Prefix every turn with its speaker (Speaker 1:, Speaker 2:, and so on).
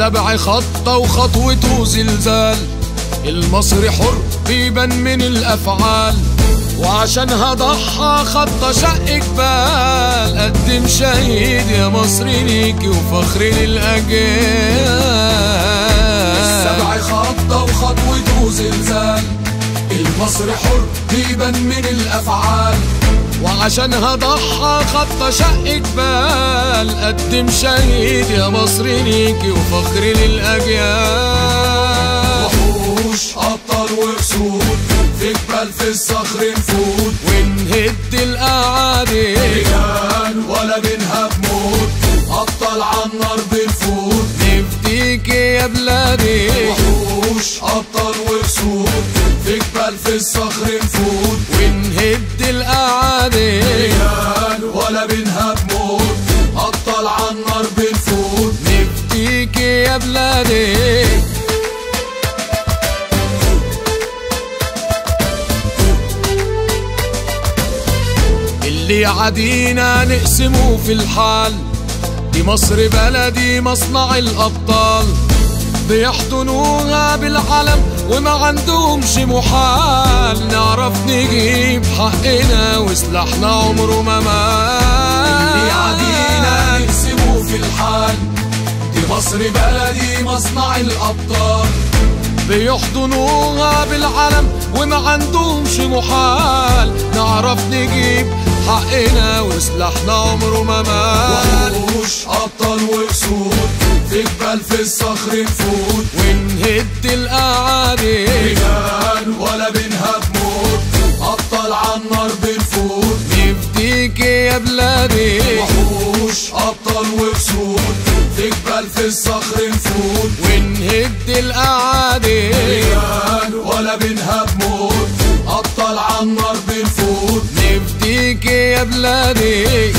Speaker 1: السبع خطة وخطوته زلزال. المصري حر بيبان من الأفعال. وعشانها ضحى خطة شق جبال قدم شهيد يا مصري ليكي وفخر للأجيال. السبع خطة وخطوته زلزال. المصري حر بيبان من الأفعال. وعشانها ضحى خطة شق جبال قدم شهيد يا مصري ليكي وفخر للأجيال
Speaker 2: وحوش أبطال وأسود في جبال في الصخر نفوت.
Speaker 1: ونهد الأعادي.
Speaker 2: رجال ولا بنهاب موت أبطال عالنار بنفوت
Speaker 1: نفديكي يا بلادي.
Speaker 2: وحوش أبطال وأسود في جبال في الصخر نفوت.
Speaker 1: ونهد الأعادي.
Speaker 2: رجال ولا بنهاب
Speaker 1: يا بلادي. اللي عدينا نقسمه في الحال. دي مصر بلدي مصنع الأبطال. بيحضنوها بالعلم وما عندهمش محال. نعرف نجيب حقنا وسلاحنا عمره ما مال
Speaker 2: مصر بلدي مصنع الأبطال.
Speaker 1: بيحضنوها بالعلم وما عندهمش محال. نعرف نجيب حقنا وسلاحنا عمره ما مال.
Speaker 2: وحوش أبطال وأسود في جبال في الصخر نفوت.
Speaker 1: ونهد الأعادي
Speaker 2: رجال ولا بنهاب موت. أبطال عالنار بنفوت
Speaker 1: نفديكي يا بلادي.
Speaker 2: وحوش أبطال وأسود جبال في الصخر نفوت.
Speaker 1: ونهد الأعادي.
Speaker 2: رجال ولا بنهاب موت. أبطال عالنار بنفوت.
Speaker 1: نفديكي يا بلادي.